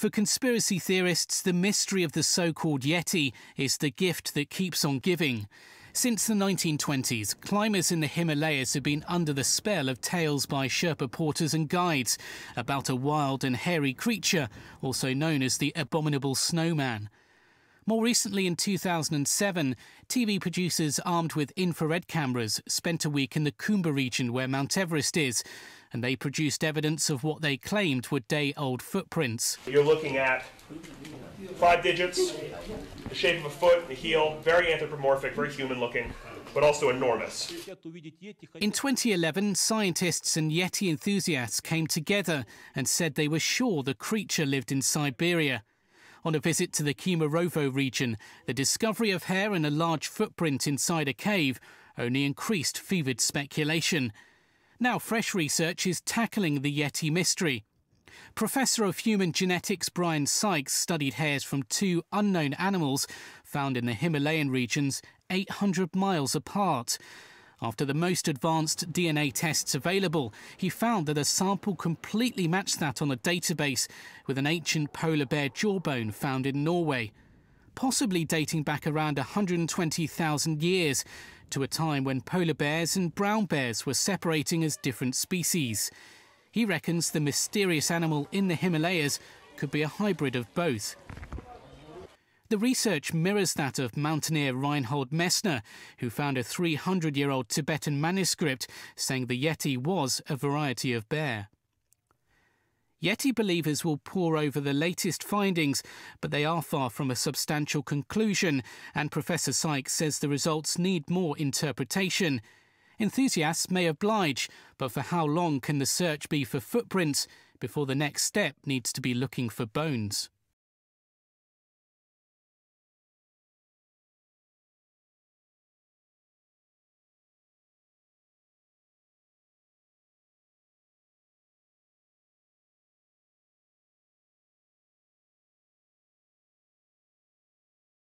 For conspiracy theorists, the mystery of the so called Yeti is the gift that keeps on giving. Since the 1920s, climbers in the Himalayas have been under the spell of tales by Sherpa porters and guides about a wild and hairy creature, also known as the Abominable Snowman. More recently, in 2007, TV producers armed with infrared cameras spent a week in the Khumbu region where Mount Everest is and they produced evidence of what they claimed were day old footprints. You're looking at five digits, the shape of a foot, the heel, very anthropomorphic, very human looking, but also enormous. In 2011, scientists and Yeti enthusiasts came together and said they were sure the creature lived in Siberia. On a visit to the Kemerovo region, the discovery of hair and a large footprint inside a cave only increased fevered speculation. Now, fresh research is tackling the Yeti mystery. Professor of Human Genetics Bryan Sykes studied hairs from two unknown animals found in the Himalayan regions 800 miles apart. After the most advanced DNA tests available, he found that a sample completely matched that on a database with an ancient polar bear jawbone found in Norway, possibly dating back around 120,000 years to a time when polar bears and brown bears were separating as different species. He reckons the mysterious animal in the Himalayas could be a hybrid of both. The research mirrors that of mountaineer Reinhold Messner, who found a 300 year old Tibetan manuscript saying the Yeti was a variety of bear. Yeti believers will pore over the latest findings, but they are far from a substantial conclusion, and Professor Sykes says the results need more interpretation. Enthusiasts may oblige, but for how long can the search be for footprints before the next step needs to be looking for bones?